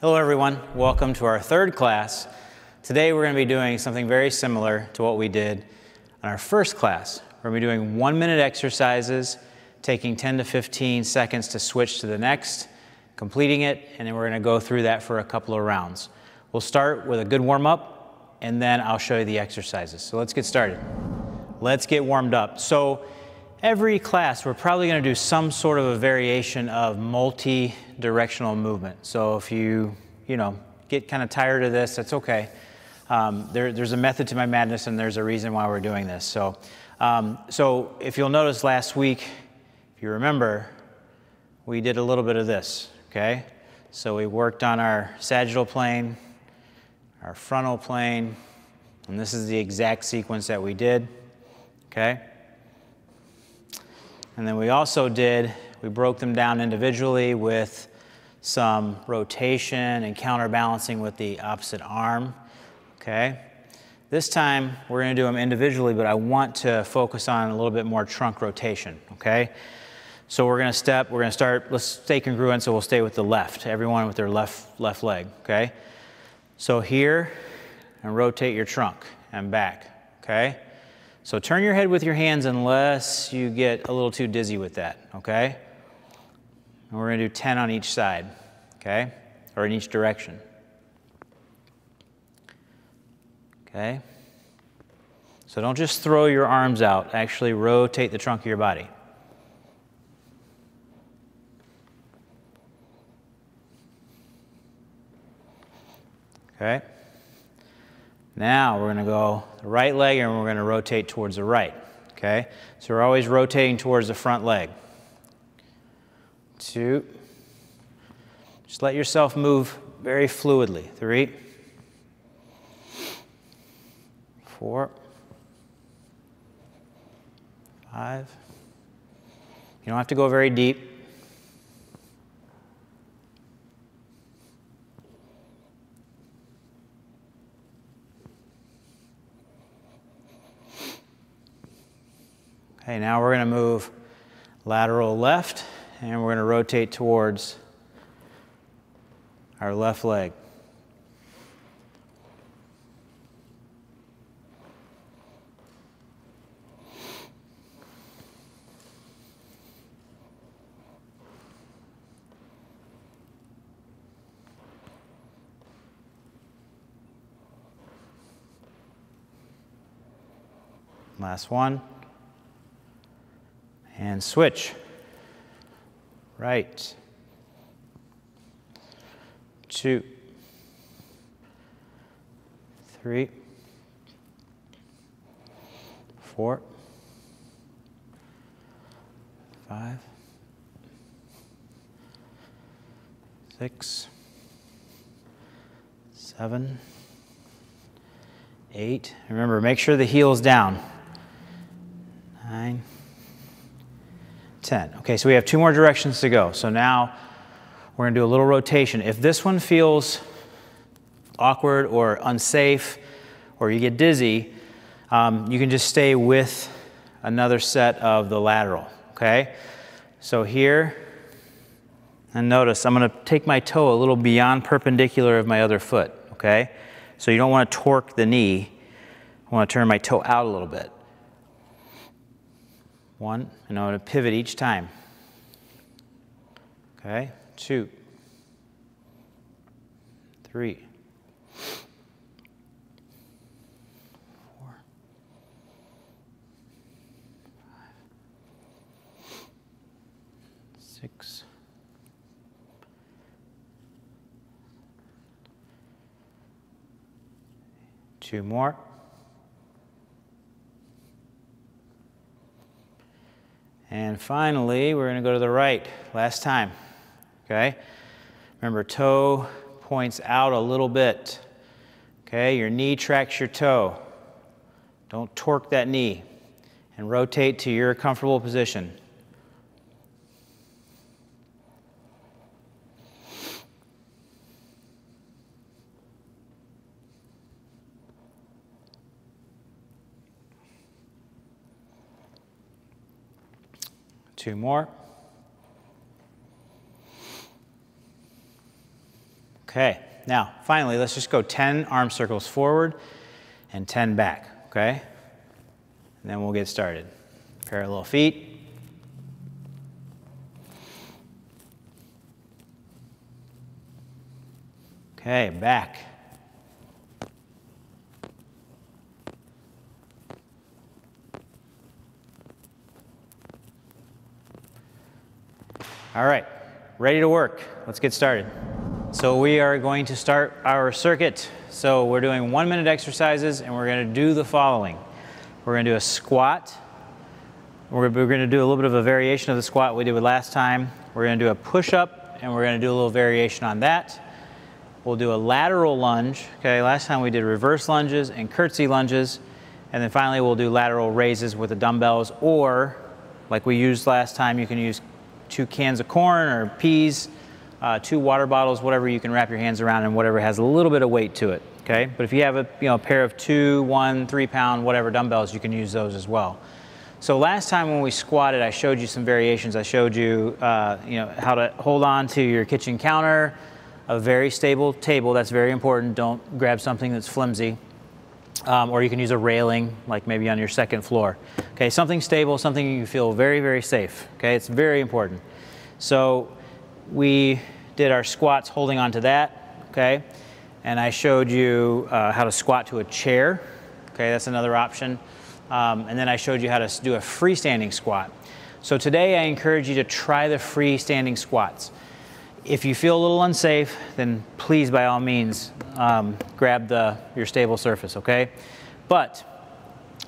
Hello everyone, welcome to our third class. Today we're going to be doing something very similar to what we did in our first class. We're going to be doing one minute exercises, taking 10 to 15 seconds to switch to the next, completing it, and then we're going to go through that for a couple of rounds. We'll start with a good warm up, and then I'll show you the exercises. So let's get started. Let's get warmed up. So every class, we're probably going to do some sort of a variation of multi-directional movement. So if you, you know, get kind of tired of this, that's okay. Um, there, there's a method to my madness, and there's a reason why we're doing this. So, um, so if you'll notice last week, if you remember, we did a little bit of this, okay? So we worked on our sagittal plane, our frontal plane, and this is the exact sequence that we did, okay? And then we also did, we broke them down individually with some rotation and counterbalancing with the opposite arm, okay? This time, we're gonna do them individually, but I want to focus on a little bit more trunk rotation, okay? So we're gonna step, we're gonna start, let's stay congruent, so we'll stay with the left, everyone with their left, left leg, okay? So here, and rotate your trunk and back, okay? So turn your head with your hands unless you get a little too dizzy with that, okay? And we're going to do 10 on each side, okay? Or in each direction. Okay? So don't just throw your arms out, actually rotate the trunk of your body. Okay? Now we're going to go the right leg and we're going to rotate towards the right. Okay? So we're always rotating towards the front leg. Two. Just let yourself move very fluidly. Three. Four. Five. You don't have to go very deep. Okay, now we're going to move lateral left and we're going to rotate towards our left leg. Last one and switch. Right. Two. Three. Four. Five. Six. Seven. Eight. Remember, make sure the heel's down. Nine. 10. Okay, so we have two more directions to go. So now we're going to do a little rotation. If this one feels awkward or unsafe or you get dizzy, um, you can just stay with another set of the lateral, okay? So here, and notice I'm going to take my toe a little beyond perpendicular of my other foot, okay? So you don't want to torque the knee. I want to turn my toe out a little bit. One, and I'm going to pivot each time. Okay, two, three, four, five, six, two more. And finally, we're going to go to the right, last time. Okay? Remember, toe points out a little bit. Okay? Your knee tracks your toe. Don't torque that knee. And rotate to your comfortable position. Two more. Okay, now finally, let's just go 10 arm circles forward and 10 back, okay? And then we'll get started. Parallel feet. Okay, back. All right, ready to work. Let's get started. So we are going to start our circuit. So we're doing one minute exercises and we're gonna do the following. We're gonna do a squat. We're gonna do a little bit of a variation of the squat we did with last time. We're gonna do a push up and we're gonna do a little variation on that. We'll do a lateral lunge. Okay, last time we did reverse lunges and curtsy lunges. And then finally we'll do lateral raises with the dumbbells or like we used last time, you can use two cans of corn or peas, uh, two water bottles, whatever you can wrap your hands around and whatever has a little bit of weight to it. Okay, but if you have a you know a pair of two, one, three pound, whatever dumbbells, you can use those as well. So last time when we squatted, I showed you some variations. I showed you uh, you know how to hold on to your kitchen counter, a very stable table. That's very important. Don't grab something that's flimsy. Um, or you can use a railing, like maybe on your second floor. Okay, something stable, something you feel very, very safe. Okay, it's very important. So we did our squats holding onto that. Okay, and I showed you uh, how to squat to a chair. Okay, that's another option. Um, and then I showed you how to do a freestanding squat. So today I encourage you to try the freestanding squats. If you feel a little unsafe, then please, by all means, um, grab the, your stable surface, okay? But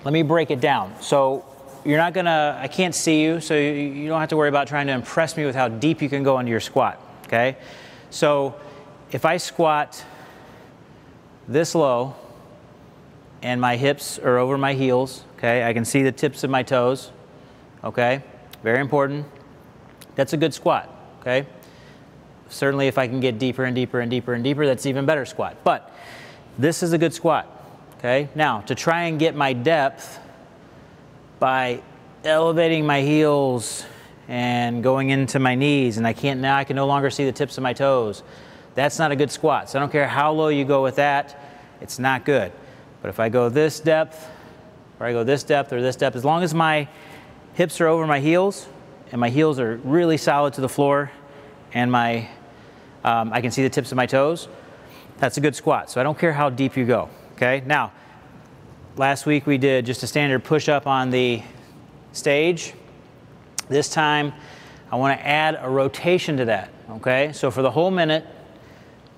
let me break it down. So you're not gonna, I can't see you, so you, you don't have to worry about trying to impress me with how deep you can go into your squat, okay? So if I squat this low and my hips are over my heels, okay? I can see the tips of my toes, okay? Very important. That's a good squat, okay? Certainly if I can get deeper and deeper and deeper and deeper, that's even better squat. But this is a good squat, okay? Now, to try and get my depth by elevating my heels and going into my knees, and I can't, now I can no longer see the tips of my toes. That's not a good squat. So I don't care how low you go with that, it's not good. But if I go this depth, or I go this depth or this depth, as long as my hips are over my heels and my heels are really solid to the floor and my um, I can see the tips of my toes. That's a good squat. So I don't care how deep you go. Okay. Now, last week we did just a standard push up on the stage. This time I want to add a rotation to that. Okay. So for the whole minute,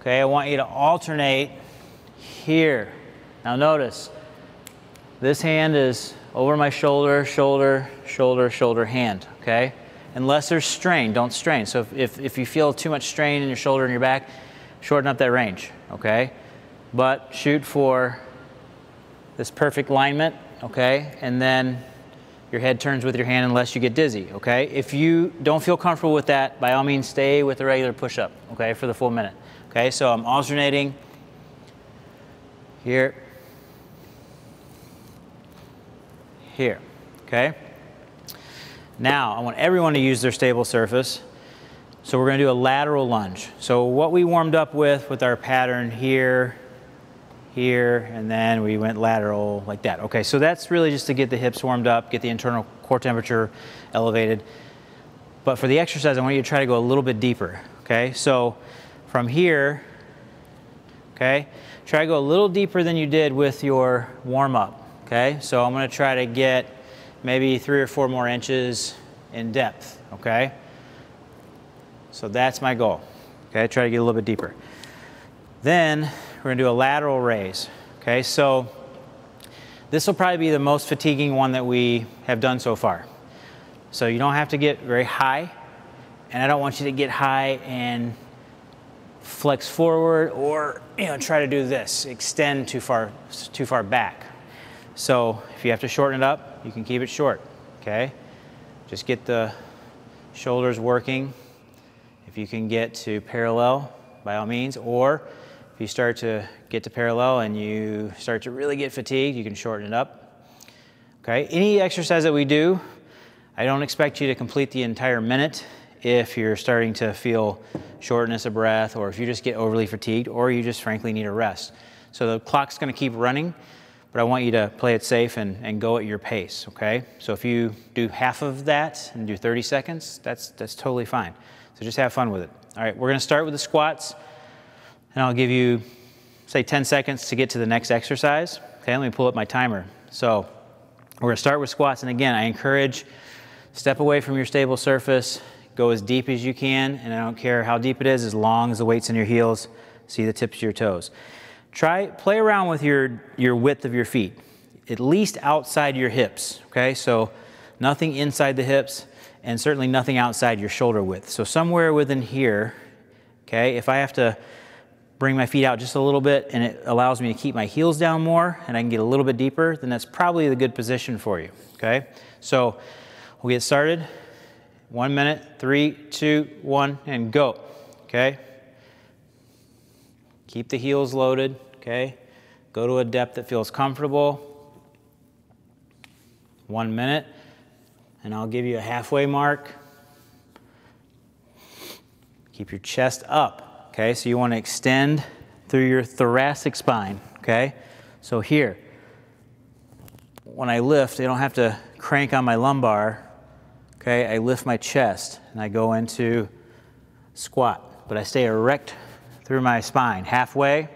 okay, I want you to alternate here. Now notice this hand is over my shoulder, shoulder, shoulder, shoulder, hand. Okay unless there's strain, don't strain. So if, if, if, you feel too much strain in your shoulder and your back, shorten up that range, okay? But shoot for this perfect alignment, okay? And then your head turns with your hand unless you get dizzy, okay? If you don't feel comfortable with that, by all means stay with the regular push-up, okay, for the full minute. Okay, so I'm alternating here, here, okay? Now, I want everyone to use their stable surface. So we're going to do a lateral lunge. So what we warmed up with with our pattern here, here, and then we went lateral like that. Okay, so that's really just to get the hips warmed up, get the internal core temperature elevated. But for the exercise, I want you to try to go a little bit deeper. Okay, so from here, okay, try to go a little deeper than you did with your warm up. Okay, so I'm going to try to get maybe three or four more inches in depth, okay? So that's my goal, okay? Try to get a little bit deeper. Then we're gonna do a lateral raise, okay? So this will probably be the most fatiguing one that we have done so far. So you don't have to get very high, and I don't want you to get high and flex forward or you know try to do this, extend too far too far back. So if you have to shorten it up, you can keep it short, okay? Just get the shoulders working. If you can get to parallel, by all means, or if you start to get to parallel and you start to really get fatigued, you can shorten it up. Okay, any exercise that we do, I don't expect you to complete the entire minute if you're starting to feel shortness of breath or if you just get overly fatigued or you just frankly need a rest. So the clock's gonna keep running, but I want you to play it safe and, and go at your pace, okay? So if you do half of that and do 30 seconds, that's, that's totally fine. So just have fun with it. All right, we're gonna start with the squats and I'll give you, say 10 seconds to get to the next exercise. Okay, let me pull up my timer. So we're gonna start with squats and again, I encourage step away from your stable surface, Go as deep as you can, and I don't care how deep it is, as long as the weight's in your heels, see the tips of your toes. Try, play around with your, your width of your feet, at least outside your hips, okay? So nothing inside the hips, and certainly nothing outside your shoulder width. So somewhere within here, okay, if I have to bring my feet out just a little bit and it allows me to keep my heels down more and I can get a little bit deeper, then that's probably the good position for you, okay? So we'll get started. One minute, three, two, one, and go. Okay? Keep the heels loaded. Okay? Go to a depth that feels comfortable. One minute, and I'll give you a halfway mark. Keep your chest up. Okay? So you want to extend through your thoracic spine. Okay? So here, when I lift, I don't have to crank on my lumbar Okay, I lift my chest and I go into squat, but I stay erect through my spine, halfway.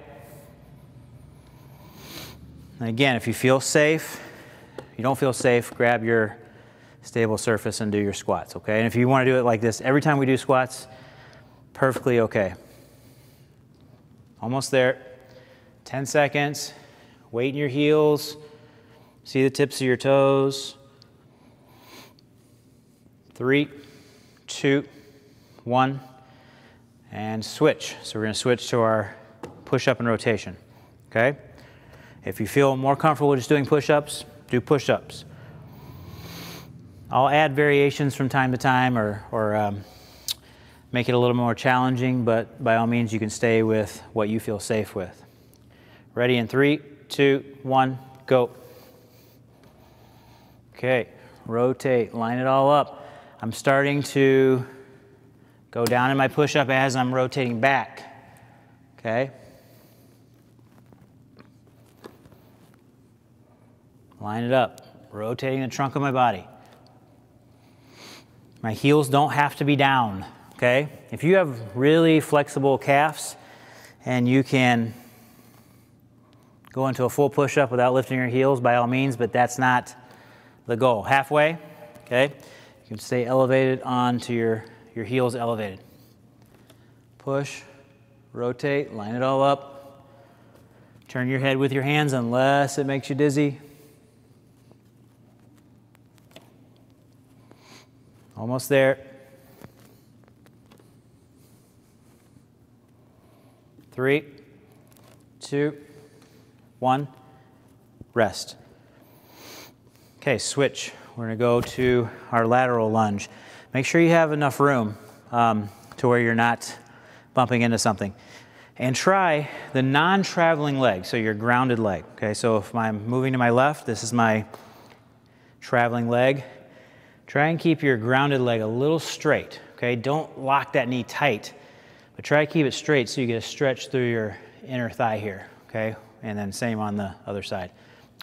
And again, if you feel safe, you don't feel safe, grab your stable surface and do your squats, okay? And if you want to do it like this every time we do squats, perfectly okay. Almost there. 10 seconds. Weight in your heels. See the tips of your toes. Three, two, one, and switch. So we're going to switch to our push-up and rotation, okay? If you feel more comfortable just doing push-ups, do push-ups. I'll add variations from time to time or, or um, make it a little more challenging, but by all means you can stay with what you feel safe with. Ready in three, two, one, go. Okay, rotate, line it all up. I'm starting to go down in my push-up as I'm rotating back, okay? Line it up, rotating the trunk of my body. My heels don't have to be down, okay? If you have really flexible calves and you can go into a full push-up without lifting your heels, by all means, but that's not the goal. Halfway, okay? You can stay elevated onto your, your heels elevated. Push, rotate, line it all up. Turn your head with your hands unless it makes you dizzy. Almost there. Three, two, one, rest. Okay, switch. We're to go to our lateral lunge. Make sure you have enough room um, to where you're not bumping into something. And try the non-traveling leg, so your grounded leg. Okay, so if I'm moving to my left, this is my traveling leg. Try and keep your grounded leg a little straight. Okay, don't lock that knee tight, but try to keep it straight so you get a stretch through your inner thigh here. Okay, and then same on the other side.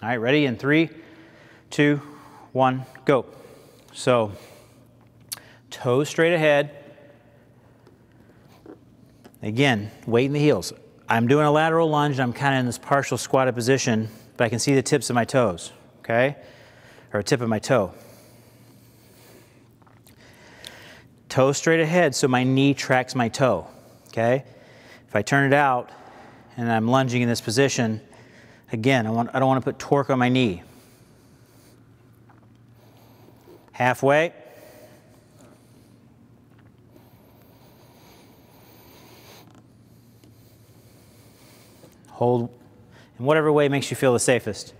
All right, ready in three, two, one, go. So, toes straight ahead. Again, weight in the heels. I'm doing a lateral lunge I'm kind of in this partial squatted position, but I can see the tips of my toes, okay? Or tip of my toe. Toe straight ahead so my knee tracks my toe, okay? If I turn it out and I'm lunging in this position, again, I, want, I don't want to put torque on my knee. Halfway. Hold in whatever way makes you feel the safest.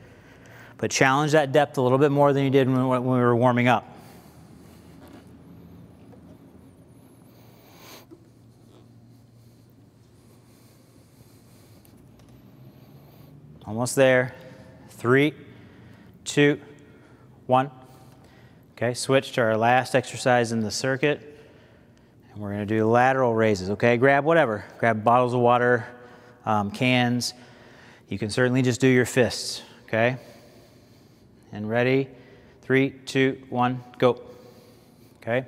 But challenge that depth a little bit more than you did when we were warming up. Almost there. Three, two, one. Okay, switch to our last exercise in the circuit. And we're to do lateral raises, okay? Grab whatever. Grab bottles of water, um, cans. You can certainly just do your fists, okay? And ready? Three, two, one, go. Okay?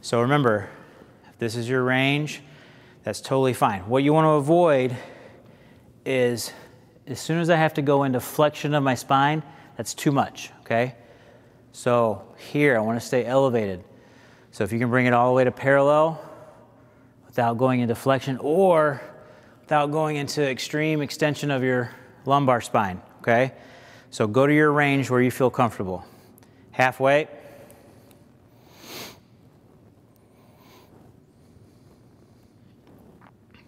So remember, if this is your range, that's totally fine. What you want to avoid is as soon as I have to go into flexion of my spine, that's too much, okay? So here, I want to stay elevated. So if you can bring it all the way to parallel without going into flexion or without going into extreme extension of your lumbar spine, okay? So go to your range where you feel comfortable. Halfway.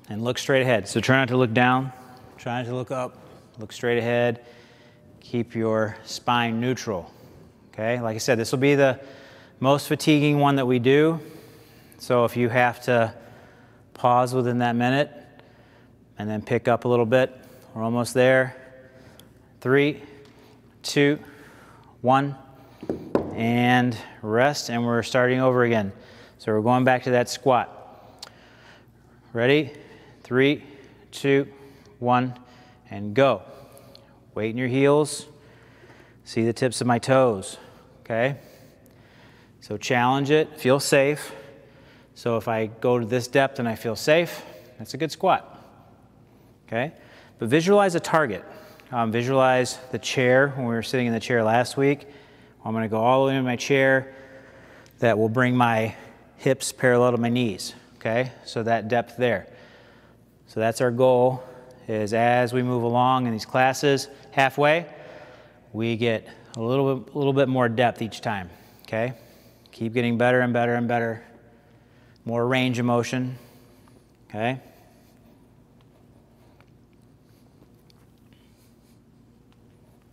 And look straight ahead. So try not to look down, try not to look up, look straight ahead. Keep your spine neutral. Okay, like I said, this will be the most fatiguing one that we do. So if you have to pause within that minute and then pick up a little bit, we're almost there. Three, two, one, and rest, and we're starting over again. So we're going back to that squat. Ready? Three, two, one, and go. Weight in your heels. See the tips of my toes, okay? So challenge it, feel safe. So if I go to this depth and I feel safe, that's a good squat. Okay? But visualize a target. Um, visualize the chair when we were sitting in the chair last week. I'm going to go all the way into my chair. That will bring my hips parallel to my knees. Okay? So that depth there. So that's our goal is as we move along in these classes, halfway, we get a little bit, a little bit more depth each time. Okay? Keep getting better and better and better. More range of motion. Okay?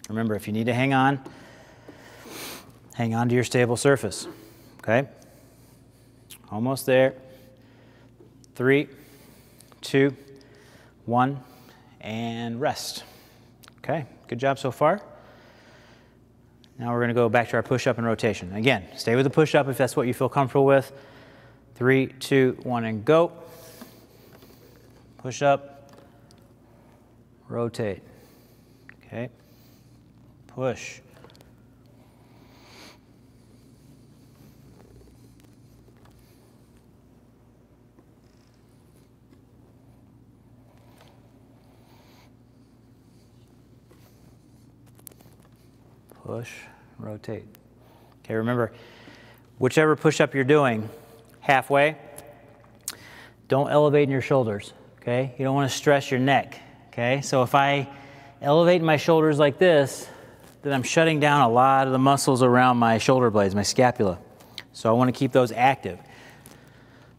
Remember, if you need to hang on, hang on to your stable surface. Okay? Almost there. Three, two, one, and rest. Okay, good job so far. Now we're going to go back to our push-up and rotation. Again, stay with the push-up if that's what you feel comfortable with. Three, two, one, and go. Push up, rotate. Okay. Push. Push, rotate. Okay, remember, whichever push-up you're doing, halfway, don't elevate in your shoulders, okay? You don't want to stress your neck, okay? So if I elevate my shoulders like this, then I'm shutting down a lot of the muscles around my shoulder blades, my scapula. So I want to keep those active.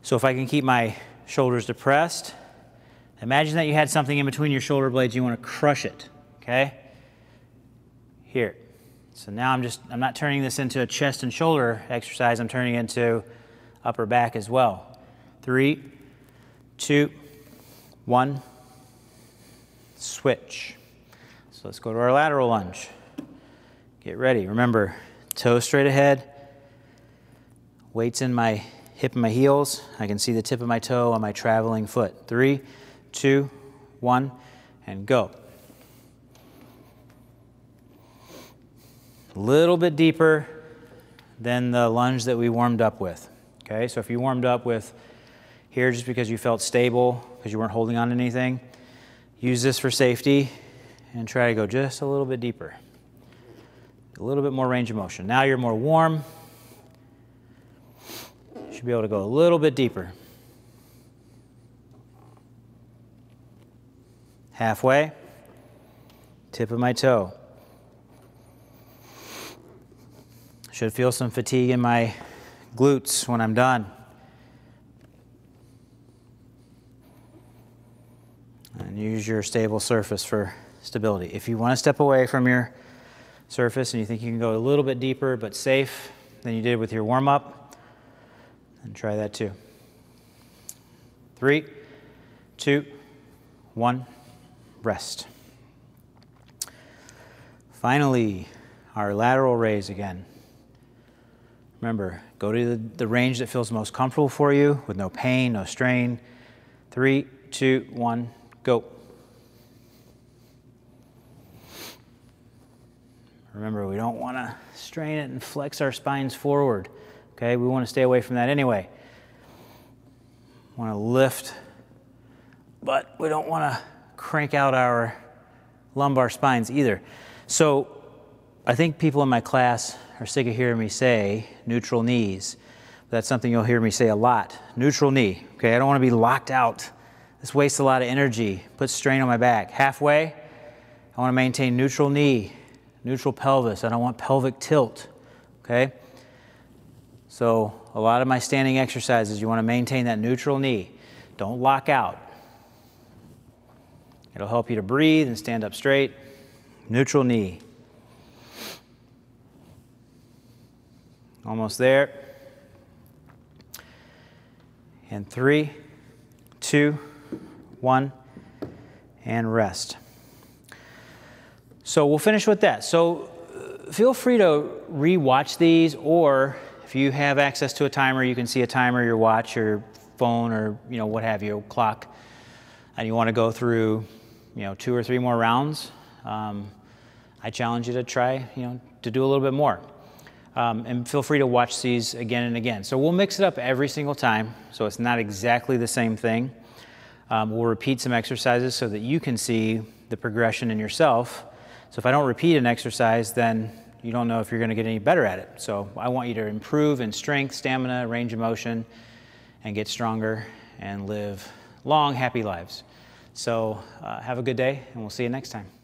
So if I can keep my shoulders depressed, imagine that you had something in between your shoulder blades, you want to crush it, okay? Here. So now I'm just, I'm not turning this into a chest and shoulder exercise, I'm turning it into upper back as well. Three, two, one, switch. So let's go to our lateral lunge. Get ready. Remember, toes straight ahead, weights in my hip and my heels. I can see the tip of my toe on my traveling foot. Three, two, one, and go. A little bit deeper than the lunge that we warmed up with. Okay, so if you warmed up with here just because you felt stable, because you weren't holding on to anything, use this for safety and try to go just a little bit deeper. A little bit more range of motion. Now you're more warm. You should be able to go a little bit deeper. Halfway, tip of my toe. Should feel some fatigue in my glutes when I'm done. And use your stable surface for stability. If you want to step away from your surface and you think you can go a little bit deeper but safe than you did with your warm up, then try that too. Three, two, one, rest. Finally, our lateral raise again. Remember, go to the, range that feels most comfortable for you with no pain, no strain. Three, two, one, go. Remember, we don't want to strain it and flex our spines forward. Okay, we want to stay away from that anyway. Want to lift, but we don't want to crank out our lumbar spines either. So I think people in my class are sick of hearing me say neutral knees. That's something you'll hear me say a lot. Neutral knee. Okay, I don't want to be locked out. This wastes a lot of energy, puts strain on my back. Halfway, I want to maintain neutral knee, neutral pelvis. I don't want pelvic tilt. Okay? So, a lot of my standing exercises, you want to maintain that neutral knee. Don't lock out. It'll help you to breathe and stand up straight. Neutral knee. Almost there. And three, two, one, and rest. So we'll finish with that. So uh, feel free to re-watch these, or if you have access to a timer, you can see a timer, your watch, your phone, or you know what have you, clock, and you want to go through, you know, two or three more rounds. Um, I challenge you to try, you know, to do a little bit more. Um, and feel free to watch these again and again. So we'll mix it up every single time, so it's not exactly the same thing. Um, we'll repeat some exercises so that you can see the progression in yourself. So if I don't repeat an exercise, then you don't know if you're going to get any better at it. So I want you to improve in strength, stamina, range of motion, and get stronger and live long, happy lives. So uh, have a good day, and we'll see you next time.